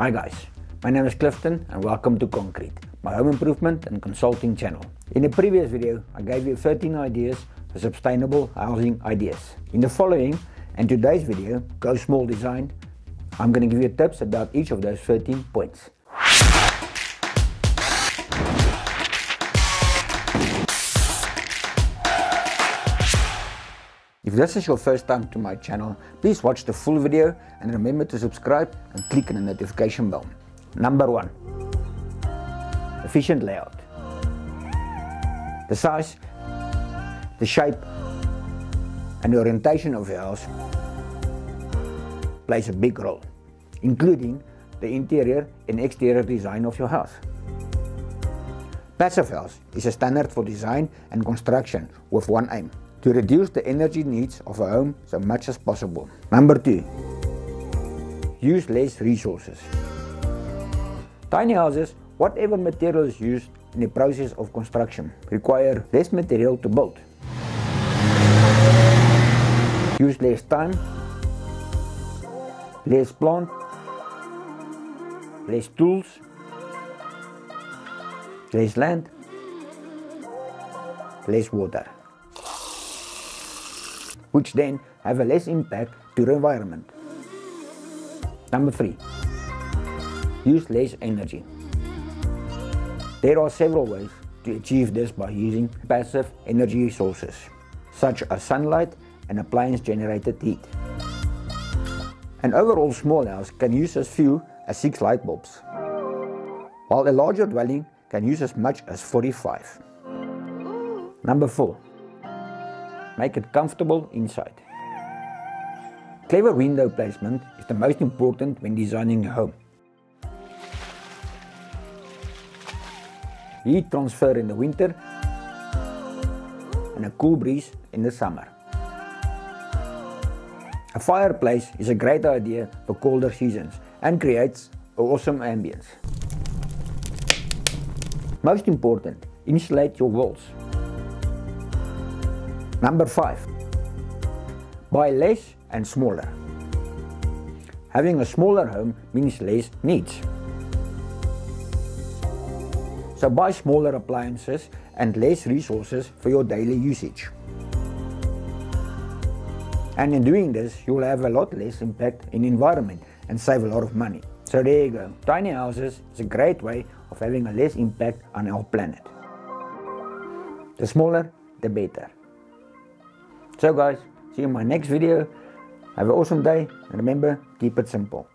Hi guys, my name is Clifton and welcome to ConCreed, my home improvement and consulting channel. In the previous video, I gave you 13 ideas for sustainable housing ideas. In the following and today's video, Go Small Design, I'm going to give you tips about each of those 13 points. If this is your first time to my channel, please watch the full video and remember to subscribe and click on the notification bell. Number 1. Efficient layout. The size, the shape and the orientation of your house plays a big role, including the interior and exterior design of your house. Passive house is a standard for design and construction with one aim, to reduce the energy needs of a home so much as possible. Number 2. Use less resources. Tiny houses, whatever material is used in the process of construction, require less material to build. Use less time, less plant, less tools, less land, less water which then have a less impact to the environment. Number 3. Use less energy. There are several ways to achieve this by using passive energy sources, such as sunlight and appliance generated heat. An overall small house can use as few as 6 light bulbs, while a larger dwelling can use as much as 45. Number 4 make it comfortable inside. Clever window placement is the most important when designing a home. Heat transfer in the winter and a cool breeze in the summer. A fireplace is a great idea for colder seasons and creates an awesome ambience. Most important, insulate your walls. Number 5. Buy less and smaller. Having a smaller home means less needs. So buy smaller appliances and less resources for your daily usage. And in doing this, you'll have a lot less impact in environment and save a lot of money. So there you go. Tiny houses is a great way of having a less impact on our planet. The smaller, the better. So guys, see you in my next video. Have an awesome day and remember, keep it simple.